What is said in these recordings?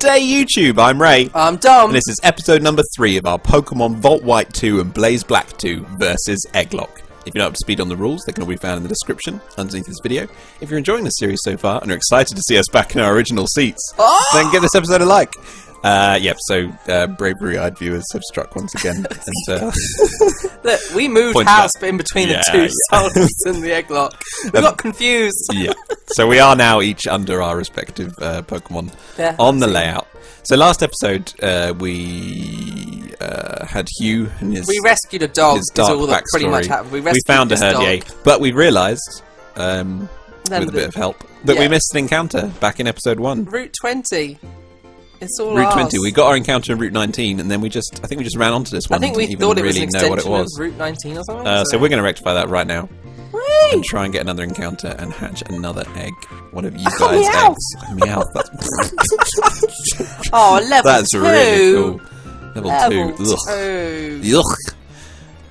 Good day, YouTube. I'm Ray. I'm Dom. And this is episode number three of our Pokemon Volt White 2 and Blaze Black 2 versus Egglocke. If you're not up to speed on the rules, they can all be found in the description underneath this video. If you're enjoying the series so far and are excited to see us back in our original seats, Oh! then give this episode a like. Uh, yep, so uh, bravery-eyed viewers have struck once again. and uh, Look, we moved Point house back. in between Yeah, the two yeah. soldiers and the egglocke. We got confused. yeah, so we are now each under our respective uh, Pokemon Yeah, on the layout. So last episode, uh, we uh, had Hugh and his We rescued a dog. his dark all that pretty much happened. We, We found a Herdier, dog. but we realised, um, with a bit of help, that we missed an encounter back in episode one. Route 20. It's all Route ours. 20. We got our encounter in Route 19, and then we just, I think we just ran onto this I one. think we didn't thought even it was really an know what it extension was. of Route 19 or something. Uh, so we're going to rectify that right now and try and get another encounter and hatch another egg. One of you guys' meow. eggs. Meow. That's, Oh, level that's two. really cool. Level, Level 2. Ugh. two. Yuck.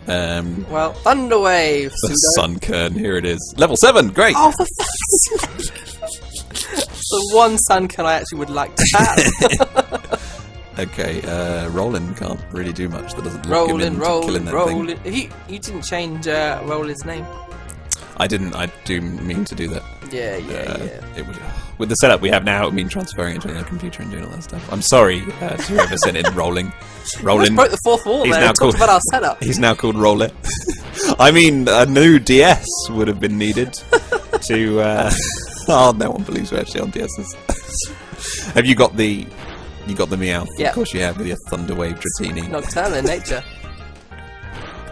Um, Well, Thunderwave. the Sunkern. Here it is. Level 7. Great. Oh, for fuck's sake. The one Sunkern I actually would like to have. Okay, uh, Roland can't really do much. That doesn't him rolling, into rolling, killing that rolling. thing. You, you didn't change uh, Roland's name. I didn't. I do mean to do that. Yeah, yeah, Uh, yeah. It would, with the setup we have now, it would mean transferring it to another computer and doing all that stuff. I'm sorry uh, to whoever sent in Rolling. Roland. broke the fourth wall He's there. now called- about our setup. He's now called Roller. I mean, a new DS would have been needed to. Uh, oh, no one believes we're actually on DSs. have you got the? You got the Meowth? Yeah. Of course you have with your Thunderwave Dratini. Nocturnal in nature.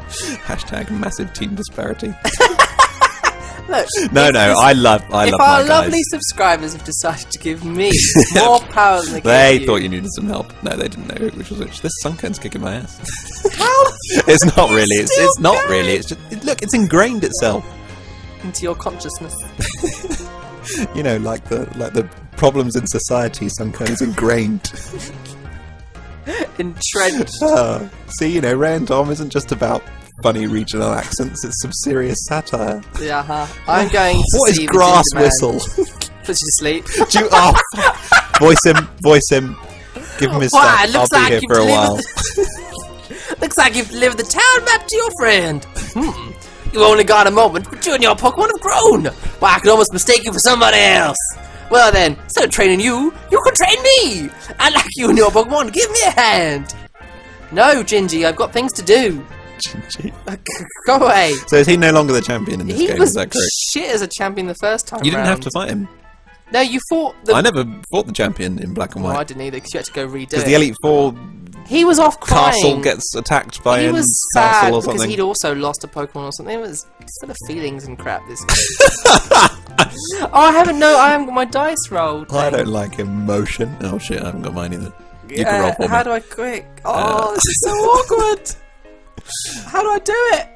Hashtag massive team disparity. Look, No, if no, I love, I if love our my lovely subscribers have decided to give me more power than they, They thought you needed some help. No, they didn't know which was which. This Sunkern's kicking my ass. How it's not really. It's, it's not really. It's just it, look. It's ingrained itself. into your consciousness. You know, like the like the problems in society. Is ingrained. Entrenched. Ah, see, you know, Ray and Dom isn't just about funny regional accents. It's some serious satire. Yeah, huh. I'm going to What is the grass whistle? Puts you to sleep. Do you, oh, voice him. Voice him. Give him his Wow, stuff. looks I'll be like here you've for a while. Looks like you've delivered the town map to your friend. Hmm. You've only got a moment, but you and your Pokemon have grown. Well, I could almost mistake you for somebody else. Well then, instead of training you, you can train me. I like you and your Pokemon. Give me a hand. No, Gingy, I've got things to do. Gingy. Go away. So is he no longer the champion in this He game? was is that correct? shit as a champion the first time You didn't have to fight him. No, you fought the. I never fought the champion in black and white. Oh, I didn't either because you had to go redo Because the Elite Four he was off crying. castle gets attacked by he was sad or because something. he'd also lost a Pokemon or something. It was sort of feelings and crap. This. oh, I haven't. No, I haven't got my dice rolled. I don't like emotion. Oh shit, I haven't got mine either. You can roll for how me. do I quick? Oh, Uh, this is so awkward. How do I do it?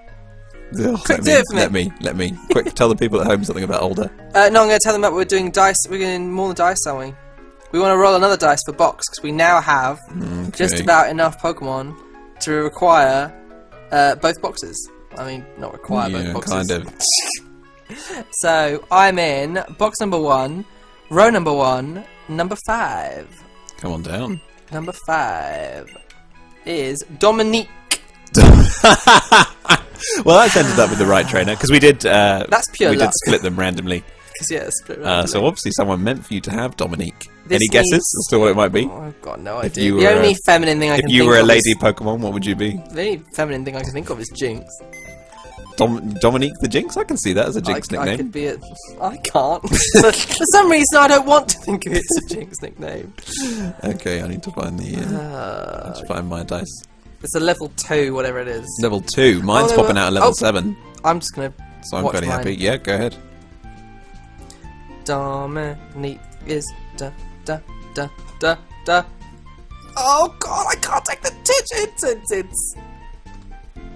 Quick, let, do me, it for me. let me, let me. Quick, tell the people at home something about older. Uh, no, I'm going to tell them that we're doing dice. We're doing more than dice, aren't we? We want to roll another dice for box because we now have just about enough Pokemon to require uh, both boxes. I mean, not require Yeah, both boxes. kind of. So I'm in box number one, row number one, number five. Come on down. Number five is Dominique. well, that's ended up with the right trainer because we did. Uh, That's pure We luck. did split them randomly. Split Uh, so obviously, someone meant for you to have Dominique. This Any guesses needs- as to what it might be? Oh, I've got no idea. you the only a- feminine thing I can. Think of. If you were a lady is, Pokemon, what would you be? the only feminine thing I can think of is Jinx. Dom- Dominique the Jinx? I can see that as a Jinx I, I could be a. I can't. for, for some reason, I don't want to think of it as a Jinx nickname. Okay, I need to find the. Uh, Uh, let's find my dice. it's a level two, whatever it is. Level two. Mine's Oh, popping out at level Oh. seven, I'm just gonna. so I'm fairly mine. happy. Yeah, go ahead. Dominique is da da da da da. Oh God, I can't take the digits. It's it's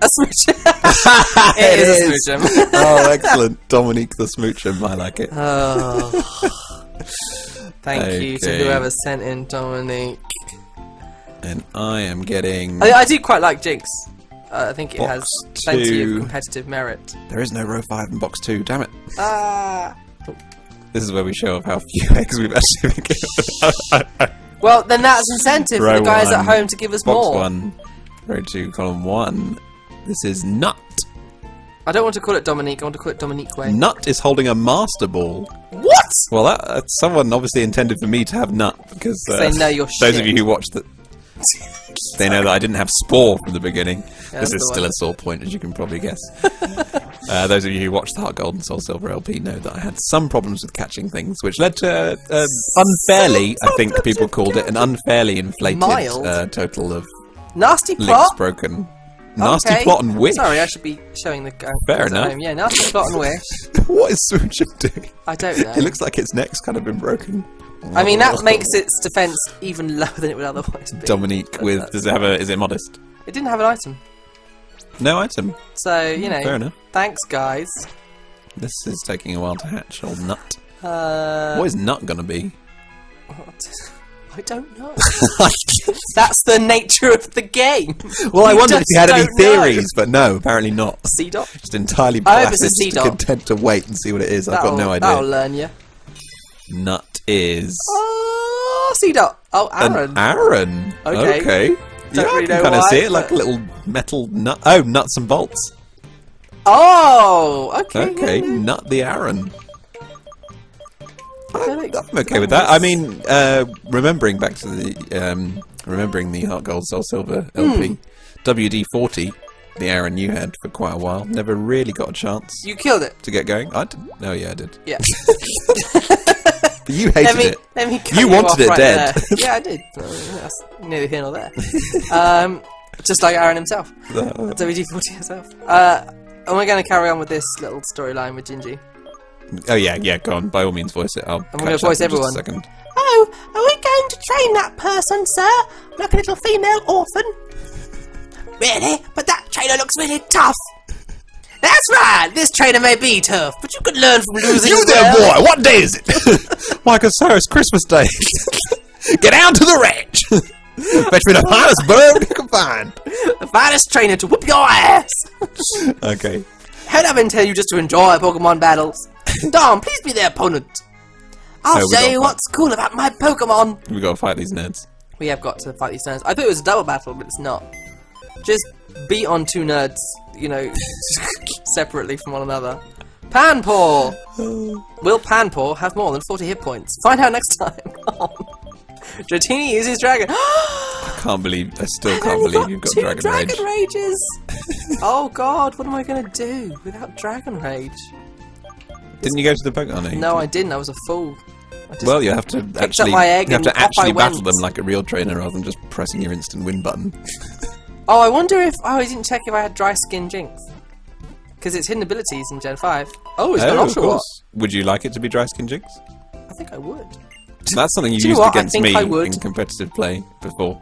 a smooch. it is a smoochum. oh, excellent. Dominique the Smoochum. I like it. oh. Thank you to whoever sent in Dominique. And I am getting. I, I do quite like Jinx. Uh, I think it Box has plenty two. of competitive merit. There is no row five in box two. Damn it. Ah. This is where we show off how few eggs we've actually been given. Well, then that's incentive for the guys at home to give us Box more. one, row two, column one. This is Nut. I don't want to call it Dominique. I want to call it Dominique Way. Nut is holding a master ball. What? Well, that, uh, someone obviously intended for me to have Nut because uh, They know you're those shit. of you who watched it, they know that I didn't have Spore from the beginning. that's this is still one. a sore point, as you can probably guess. uh, those of you who watched the Heart Gold and Soul Silver LP know that I had some problems with catching things, which led to uh, unfairly, I think people called it, an unfairly inflated uh, total of Nasty links plot. broken. Nasty Okay. plot and wish. Sorry, I should be showing the. Uh, Fair enough. home. Yeah, nasty plot and wish. what is Smoochum doing? I don't know. It looks like its neck's kind of been broken. I mean, that makes its defense even lower than it would otherwise be. Dominique with does it have a is it modest? It didn't have an item, No item. so you know. Fair enough. Thanks, guys. This is taking a while to hatch. Old nut. Uh, What is nut gonna be? I don't know. That's the nature of the game. Well, I wondered if you had any don't know. but no, apparently not. Seedot. Just entirely I hope it's a Seedot. content to wait and see what it is. I've got no idea. that'll learn you. Nut is Oh, Seedot. Oh, Aron. an Aron. Okay. Okay. Don't yeah, really I can kind of see it like a little metal nut. Oh, nuts and bolts. oh, okay. Okay, yeah, yeah. nut the Aron. I'm, I'm okay with that. I mean, uh, remembering back to the um, remembering the Heart Gold Soul Silver LP, Hmm. WD forty, the Aron you had for quite a while, never really got a chance You killed it. to get going. I did. Oh yeah, I did. Yeah. You hated let me it. let me. You wanted it right dead. there. yeah, I did. That's neither here nor there. um, just like Aron himself, WD forty himself. Uh, am I going to carry on with this little storyline with Gingy? Oh yeah, yeah. Go on. By all means, voice it. I'll. I'm gonna voice in a everyone. second. Oh, are we going to train that person, sir? Like a little female orphan? Really? But that trainer looks really tough. That's right. This trainer may be tough, but you could learn from losing. You there, well. boy? What day is it? Michael Cyrus, Christmas Day. Get down to the ranch. Fetch me the finest bird you can find. The finest trainer to whoop your ass. Okay. Head up and tell you just to enjoy Pokemon battles. Dom, please be their opponent. I'll we show you what's cool about my Pokemon. We gotta fight these nerds. We have got to fight these nerds. I thought it was a double battle, but it's not. Just beat on two nerds, you know, separately from one another. Panpour! Will Panpour have more than 40 hit points? Find out next time. Dratini uses Dragon. I can't believe. I still can't believe got you've got two Dragon, Dragon Rage. Rages! oh god, what am I gonna do without Dragon Rage? Didn't you go to the Pokemon? Age? No, I didn't. I was a fool. Well, you have to up actually. my egg you have to actually battle them like a real trainer rather than just pressing your instant win button. Oh, I wonder if. Oh, I didn't check if I had Dry Skin Jinx. Because it's hidden abilities in Gen 5. Oh, it's got oh, of Ultra course. Would you like it to be Dry Skin Jinx? I think I would. That's something you you used know what? I against me in competitive play before.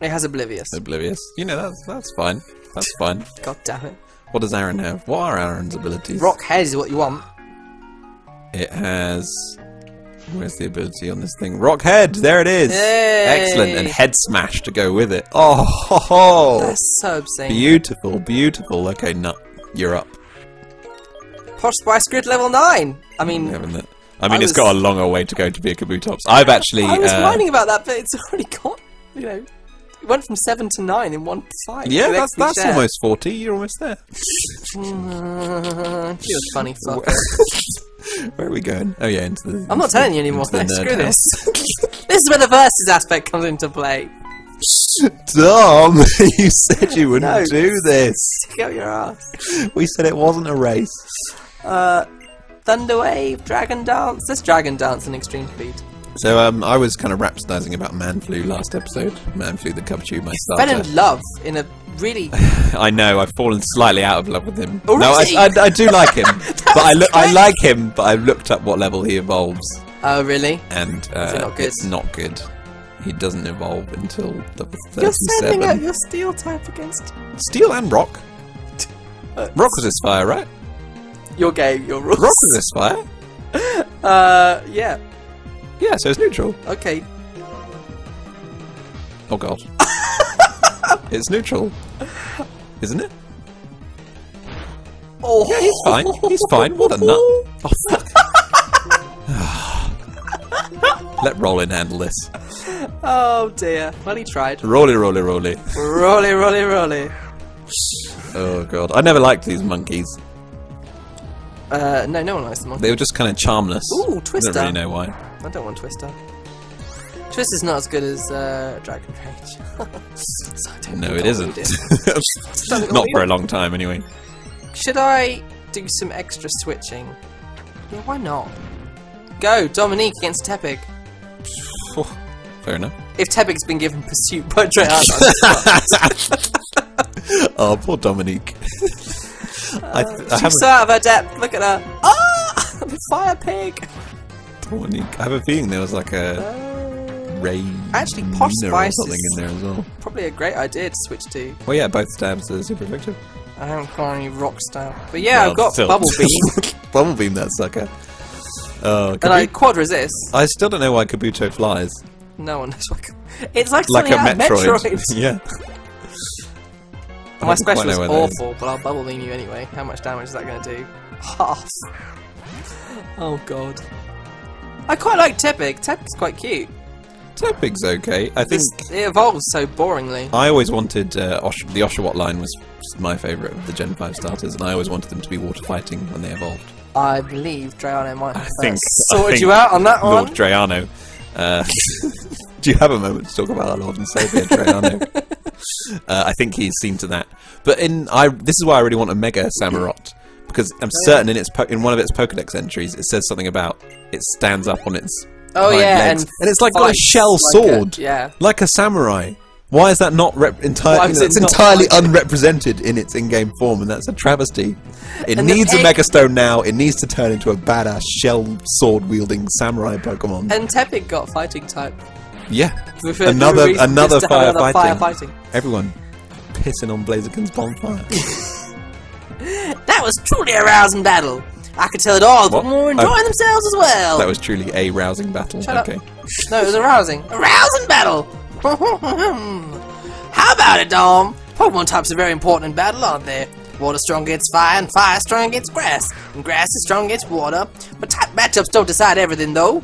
It has Oblivious. Oblivious. You know that's that's fine. That's fine. God damn it. What does Aron have? What are Aron's abilities? Rock Head is what you want. It has. Where's the ability on this thing? Rock head. There it is. Yay. Excellent, and head smash to go with it. Oh, ho, ho. That's so obscene. beautiful, beautiful. Okay, nut, you're up. Posh Spice Grid level 9! I mean, Having that. I mean, I it's was- got a longer way to go to be a Kabutops. I've actually. I was uh, whining about that, but it's already got, you know, it went from 7 to 9 in one fight. yeah, that's that's share. almost forty. You're almost there. Mm, You're a funny fucker. Where are we going? Oh yeah, into the. I'm not telling you anymore. the Screw this. this is where the versus aspect comes into play. Dom, you said you wouldn't No. do this. Stick out your ass. We said it wasn't a race. Uh, Thunder Wave, Dragon Dance. This Dragon Dance in Extreme Speed. So um, I was kind of rhapsodizing about Manflu last episode. Manflu, the Cubchoo, my Fell starter. in love in a really. I know I've fallen slightly out of love with him. Oh, no, I? I, I do like him, but I look I like him, but I've looked up what level he evolves, Oh, really? and uh, it not good? it's not good. He doesn't evolve until level You're sending out your steel type against. Steel and rock. Rock resist fire, right? Your game, your rules. Rock resist fire. Uh, yeah. Yeah, so it's neutral. Okay. Oh god. it's neutral, isn't it? Oh, Yeah, he's fine. He's fine. What a nut. Oh, fuck. Let Rollin handle this. Oh dear. Well, he tried. Rolly, rolly, rolly. Rolly, rolly, rolly. Oh god, I never liked these monkeys. Uh, no, no one likes them. They were just kind of charmless. Ooh, I Twister. don't really know why. I don't want Twister. Twister's not as good as uh, Dragon Rage. so I don't No, it isn't. it. Don't think I'll Not for a long time, anyway. Should I do some extra switching? Yeah, why not? Go, Dominique against Tepig. Fair enough. If Tepig's been given pursuit by Drayano, Oh, poor Dominique. I, I she's so out of her depth. Look at her. Ah! The fire pig! Dominique. I have a feeling there was like a Uh, Ray. Actually, Posh or Spice something is- in there as well. probably a great idea to switch to. Well, yeah, both stabs are super effective. I haven't got any rock style. But yeah, Well, I've got still. Bubble Beam. Bubble beam that sucker. Oh, and I quad resist. I still don't know why Kabuto flies. No one knows what. It's like Like a something out of Metroid. Metroid. yeah. My special is where that is. awful, but I'll bubble beam you anyway. How much damage is that going to do? Half. Oh god. I quite like Tepig. Tepig's quite cute. Tepig's okay. I think This, it evolves so boringly. I always wanted uh, Osh- the Oshawott line was my favourite of the Gen 5 starters, and I always wanted them to be water fighting when they evolved. I believe Drayano might have think- uh, I sorted think you out on that Lord one. Drayano. Uh, do you have a moment to talk about our Lord and Saviour Drayano? uh, I think he's seen to that. But in I, this is why I really want a Mega Samurott because I'm Oh, certain in its po- in one of its Pokedex entries it says something about it stands up on its Oh yeah, legs, and, and it's like got a shell like a- sword, yeah. like a samurai. Why is that not entirely? it It's not entirely like- unrepresented in its in-game form, and that's a travesty. It And needs a Mega Stone now. It needs to turn into a badass shell sword-wielding samurai Pokemon. And Tepig got fighting type. yeah, Another- another just to have firefighting. firefighting. everyone pissing on Blaziken's bonfire. That was truly a rousing battle. I could tell it all, but more enjoying Oh. themselves as well. that was truly a rousing battle. Shut up. okay. No, it was a rousing. A rousing battle! How about it, Dom? Pokemon types are very important in battle, aren't they? Water strong against fire, and fire strong against grass, and grass is strong against water. But type matchups don't decide everything, though.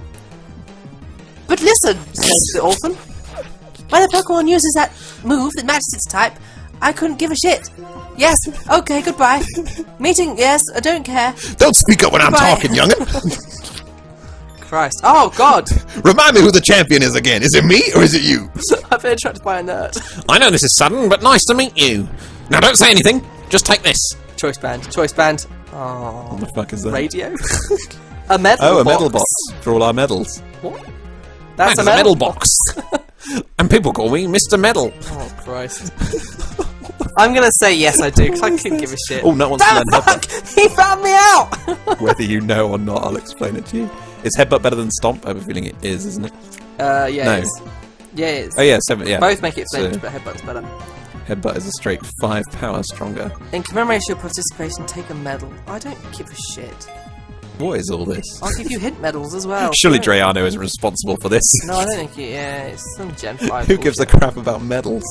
But listen, says the orphan. When a Pokemon uses that move that matches its type, I couldn't give a shit. Yes, okay, goodbye. Meeting, yes, I don't care. Don't speak up when I'm talking, youngin. Christ. Oh, God. Remind me who the champion is again. Is it me or is it you? I've been attracted by a nerd. I know this is sudden, but nice to meet you. Now don't say anything. Just take this. Choice band. Choice band. Oh. What the fuck is that? Radio? a medal Oh, a box. medal box for all our medals. What? That's That's a medal, box. and people call me Mr. Medal. Oh, Christ. I'm gonna say yes, I do, because I couldn't give a shit. Oh, no one's Damn learned fuck! He found me out! Whether you know or not, I'll explain it to you. Is headbutt better than stomp? I have a feeling it is, isn't it? uh, yeah, No. it is. Yeah, it is. Oh yeah, seven. Yeah, Both make it So- but headbutt's better. headbutt is a straight five power stronger. In commemoration of your participation, take a medal. I don't give a shit. What is all this? I'll give you hint medals as well. Surely Yeah. Drayano is responsible for this. No, I don't think it, yeah, it's some Gen 5 Who gives a crap about medals?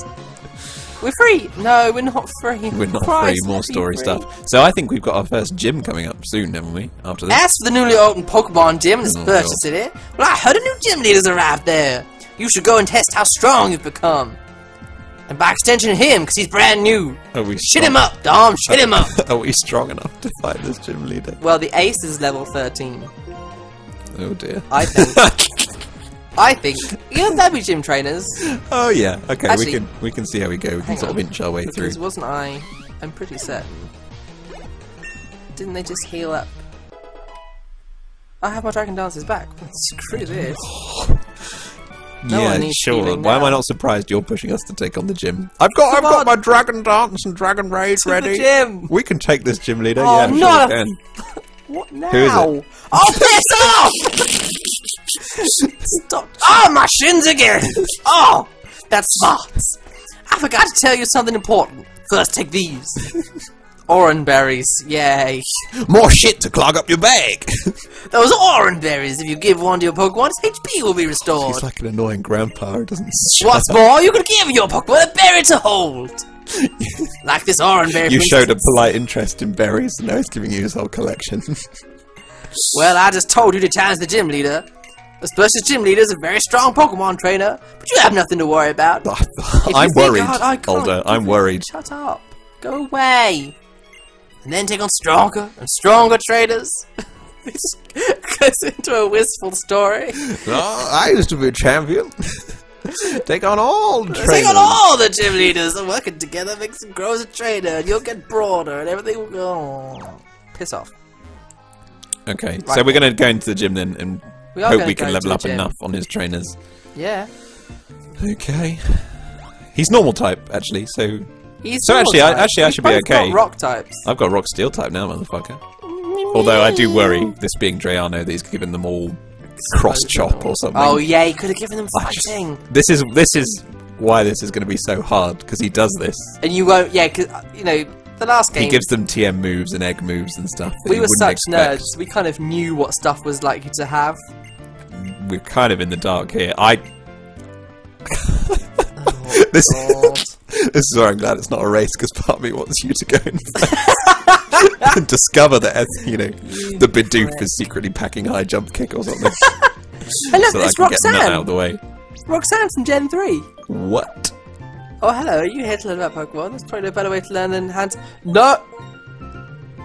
We're free! No, we're not free. We're not Christ, free. More story free. stuff. So I think we've got our first gym coming up soon, haven't we? After this. As for the newly opened Pokemon Gym in Oh, Aspertia God. City, well, I heard a new gym leader's arrived there. You should go and test how strong you've become. And by extension, him, because he's brand new. Are we Shit him up, Dom, shit him up. Are we strong enough to fight this gym leader? Well, the ace is level 13. Oh dear. I think. I think. You know, that'd be gym trainers. oh yeah. Okay, Actually- we can we can see how we go. We can sort of inch our way through. Because wasn't I. I'm pretty certain. Didn't they just heal up? I have my Dragon Dances back. Screw this. No yeah, sure. Why am I not surprised you're pushing us to take on the gym? I've got I've Come got my Dragon Dance and Dragon Rage To the ready. gym. We can take this gym leader. Oh, yeah, sure we can. What now? Who is it? Oh, piss off! Stop. Oh, my shins again! Oh, that's smart. I forgot to tell you something important. First, take these. Oran berries, yay. More shit to clog up your bag. Those oran berries, if you give one to your Pokemon, its HP will be restored. He's like an annoying grandpa who doesn't. What's up. more, you can give your Pokemon a berry to hold. like this oran berry. You showed a polite interest in berries, and now he's giving you his whole collection. Well, I just told you to challenge the gym leader. Especially gym leader's a very strong Pokemon trainer, but you have nothing to worry about. I'm worried, "God, Alder. I'm worried. Shut up. Go away. And then take on stronger and stronger trainers. this goes into a wistful story. Oh, I used to be a champion. Take on all trainers. Take on all the gym leaders and working together makes them grow as a trainer, and you'll get broader, and everything will go. Piss off. Okay, so Right. we're going to go into the gym then and We hope we can level up enough on his trainers. Yeah. Okay. He's normal type, actually, so He's So actually, I- type. actually, I should be okay. rock types. I've got rock steel type now, motherfucker. Although I do worry, this being Drayano, that he's given them all cross chop or something. Oh yeah, he could have given them I just- fighting. This is this is why this is going to be so hard because he does this. And you won't, yeah, because uh, you know the last game He gives them TM moves and egg moves and stuff. we were such expect. nerds. We kind of knew what stuff was likely to have. We're kind of in the dark here. I. Oh, This this is where I'm glad it's not a race because part of me wants you to go in first and discover that you know the Bidoof is secretly packing high jump kick or something, Hey, look, so I it's Nut out of Roxanne. the way. Roxanne from Gen Three. What? Oh, hello. Are you here to learn about Pokemon? There's probably no better way to learn than hands. No.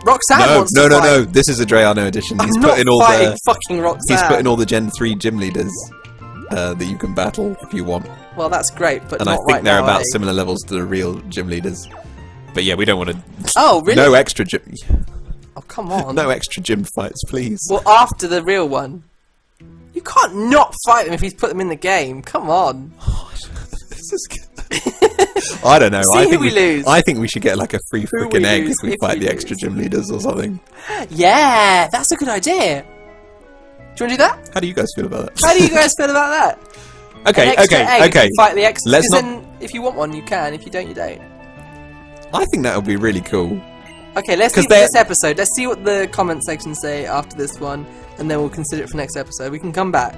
Roxanne No, wants no, to no, fight. no. This is a Drayano edition. I'm He's not put in all fighting the fucking Roxanne. he's put in all the Gen three gym leaders uh, that you can battle if you want, Well, that's great, but and I think right they're now, about eh? similar levels to the real gym leaders. But yeah, we don't want to. Oh, really? No extra gym. Oh, come on. No extra gym fights, please. Well, after the real one. You can't not fight them if he's put them in the game. Come on. This is good. I don't know. See I who think we lose. I think we should get like a free freaking egg if we if fight we the extra gym leaders or something. Yeah, that's a good idea. Do you want to do that? How do you guys feel about that? How do you guys feel about that? Okay, okay, okay. you Fight the extra. Let's not- then, if you want one, you can. If you don't, you don't. I think that would be really cool. Okay, let's see this episode. Let's see what the comment section say after this one, and then we'll consider it for next episode. We can come back.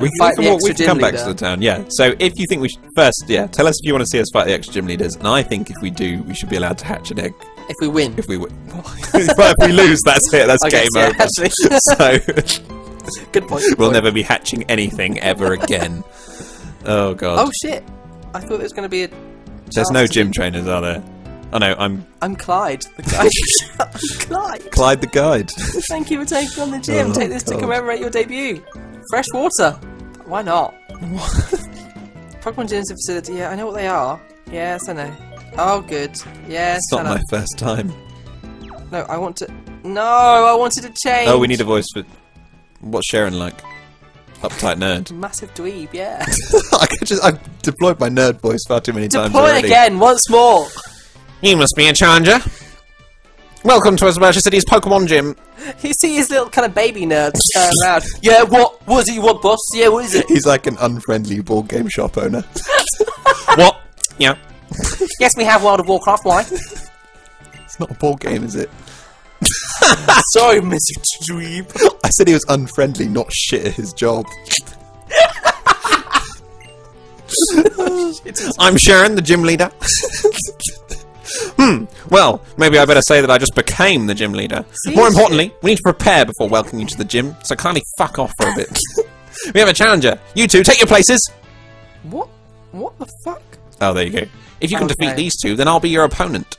We fight the can, we extra can come back to the town, yeah. So if you think we should first, yeah, tell us if you want to see us fight the extra gym leaders, and I think if we do, we should be allowed to hatch an egg If we win. if we win. but if we lose, that's it. That's I game guess, yeah, over. so Good point. good we'll point. never be hatching anything ever again. oh god. Oh shit! I thought there was going to be a. There's no gym trainers, are there? Oh no, I'm I'm Clyde, the guy. I'm Clyde. Clyde the guide. Thank you for taking on the gym. Oh, Take this to commemorate your debut. Fresh water. Why not? Pokemon Gym's a facility. Yeah, I know what they are. Yes, I know. Oh, good. Yes, It's not my first time. No, I want to. No, I wanted to change. Oh, we need a voice for. What's Cheren like? Uptight nerd. massive dweeb. Yeah. I could just. I've deployed my nerd voice far too many times Deploy already. again once more. You must be a challenger. Welcome to Aspertia City's Pokemon Gym. You see his little kind of baby nerd turn around. Yeah, what? was he? What boss? Yeah, what is it? He's like an unfriendly board game shop owner. what? Yeah. yes, we have World of Warcraft. Why? It's not a board game, is it? Sorry, Mr. Dweeb. I said he was unfriendly, not shit at his job. I'm Cheren, the gym leader. Hmm. Well, maybe I better say that I just became the gym leader. See, More shit. importantly, we need to prepare before welcoming you to the gym, so kindly fuck off for a bit. we have a challenger. You two, take your places. What? What the fuck? Oh, there you go. If you can defeat these two, then I'll be your opponent.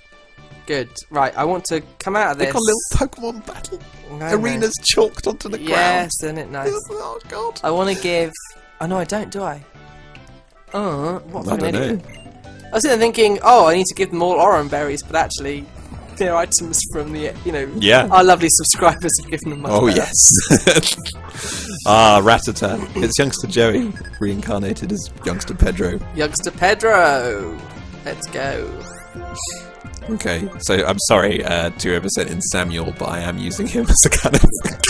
Good. Right, I want to come out of this. Like a little Pokemon battle. I know. Arenas chalked onto the ground. Yes, isn't it nice? Oh god. I want to give. Oh no, I don't, do I? Uh, what a I fucking don't know. I was sitting there thinking, oh, I need to give them all orange berries, but actually, they're items from the, you know, Yeah. our lovely subscribers have given them much Oh better. yes. ah, Rattata. It's youngster Joey reincarnated as youngster Pedro. Youngster Pedro. Let's go. Okay, so I'm sorry uh, to whoever sent in Samuel, but I am using him as a kind of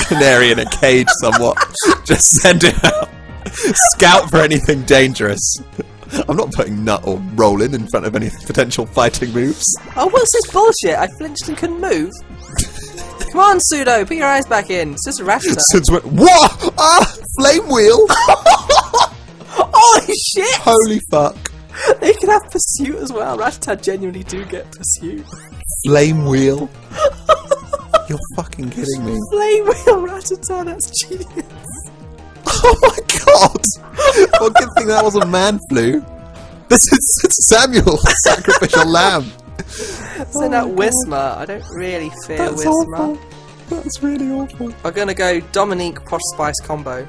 canary in a cage somewhat. Just send him out. Scout for anything dangerous. I'm not putting Nut or rolling in front of any potential fighting moves. Oh, what's this bullshit? I flinched and couldn't move. Come on, Pseudo, put your eyes back in. It's just a Rattata. Since when- What? Ah! Flame Wheel! Holy shit! Holy fuck. They can have pursuit as well. Rattata genuinely do get pursuit. Flame Wheel? You're fucking kidding me. Flame wheel Rattata, that's genius. Oh my god! Well, good thing that wasn't man flu. This is Samuel, sacrificial lamb. Send that oh, Whismur. I don't really fear That's Whismur. awful. That's really awful. I'm gonna go Dominique Posh Spice combo.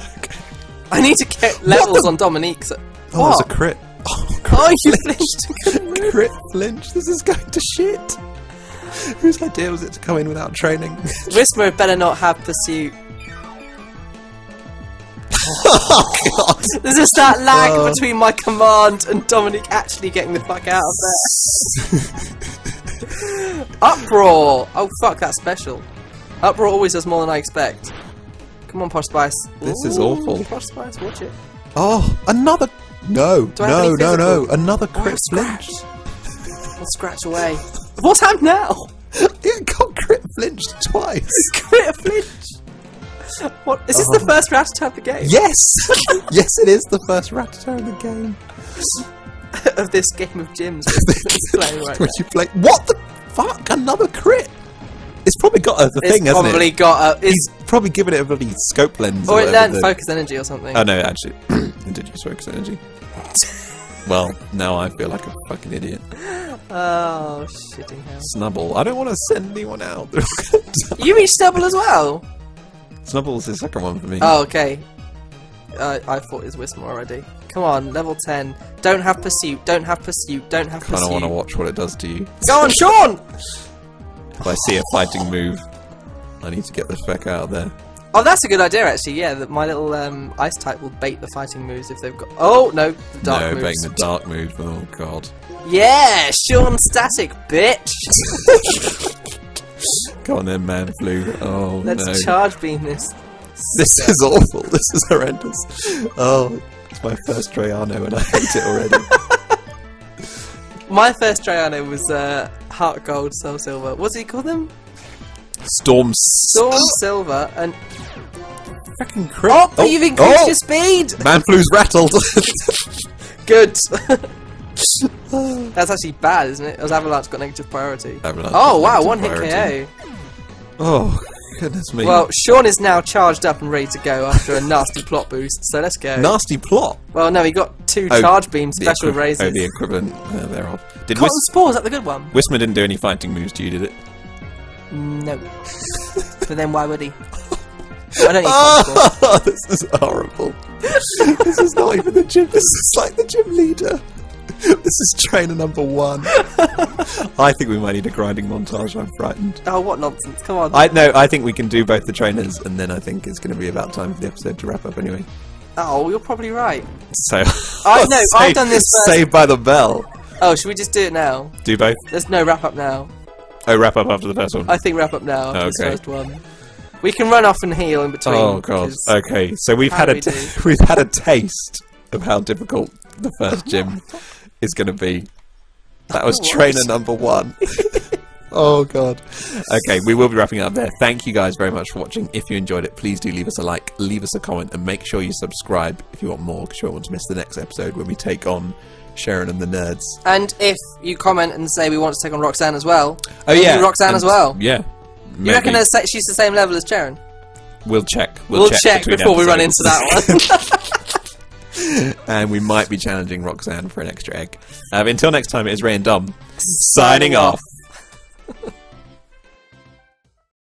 I need to get levels on Dominique. So- Oh, what? it's a crit. Oh, Oh, you flinched. crit flinch. This is going to shit. Whose idea was it to come in without training? Whismur better not have pursuit. Oh god. There's just that lag Oh. between my command and Dominic actually getting the fuck out of there. Uproar! Oh fuck, that's special. Uproar always does more than I expect. Come on, Posh Spice. This is Ooh, awful. Posh Spice, watch it. Oh, another. No, no, no, no. Another Oh, crit scratch. flinch. I'll scratch away. What's happened now? It got crit flinched twice. Crit flinch. What? Is this the uh-huh. first Rattata of the game? Yes! yes, it is the first Rattata in the game. of this game of gyms right you play. What the fuck? Another crit? It's probably got a, thing, hasn't probably it? got a. He's probably given it a bloody scope lens. or it whatever learned focus energy or something. Oh no, actually, it did use focus energy. Well, now I feel like a fucking idiot. Oh, shitting hell. Snubbull. I don't want to send anyone out. You reached double as well? Snubbull's the second one for me. Oh, okay. Uh, I thought it was Whismur already. Come on, level 10. Don't have pursuit, don't have pursuit, don't have pursuit. of pursuit. want to watch what it does to you. Go on, Sean! If I see a fighting move, I need to get the fuck out of there. Oh, that's a good idea, actually. Yeah, that my little um, ice type will bait the fighting moves if they've got. Oh no, the dark no, moves. bang the dark move. Oh god. Yeah, Sean static, bitch. Go on then, man flu. Oh Let's no. charge beam this. This is awful. This is horrendous. Oh, it's my first Drayano and I hate it already. My first Drayano was uh, Heart Gold, Soul Silver. What's he call them? Storm Storm Silver and Fucking crap. oh, but you've increased oh, your speed. Man flu's rattled. Good. That's actually bad, isn't it? As Avalanche got negative priority. Avalanche Oh wow, one hit priority. KO. Oh, goodness me. Well, Sean is now charged up and ready to go after a nasty plot boost. So let's go. nasty plot. Well, no, he got two Oh, charge beam special raises. Oh, the equivalent uh, thereof. Did Cotton Wis- Spore, is that the good one? Whismur didn't do any fighting moves to you, did it? No. but then why would he? I don't need Oh, this is horrible. this is not even the gym. This is like the gym leader. This is trainer number one. I think we might need a grinding montage. I'm frightened. Oh, what nonsense. Come on. I no. I think we can do both the trainers, and then I think it's going to be about time for the episode to wrap up anyway. Oh, you're probably right. So I- no, I've done this first. Saved by the bell. Oh, should we just do it now? Do both. There's no wrap up now. Oh, wrap up after the first one. I think wrap up now after Okay. first one. We can run off and heal in between. Oh god. Okay, so we've had a we t- we've had a taste of how difficult the first gym is going to be. That was trainer number one. oh god. Okay, we will be wrapping up there. Thank you guys very much for watching. If you enjoyed it, please do leave us a like, leave us a comment, and make sure you subscribe if you want more, because you won't want to miss the next episode when we take on Cheren and the nerds. And if you comment and say we want to take on Roxanne as well, Oh yeah, Roxanne and- as well. Yeah. You reckon maybe. there's sa- she's the same level as Cheren? We'll check. We'll, We'll, check, between before we run into that one. and we might be challenging Roxanne for an extra egg. Um, until next time, it is Ray and Dom signing off.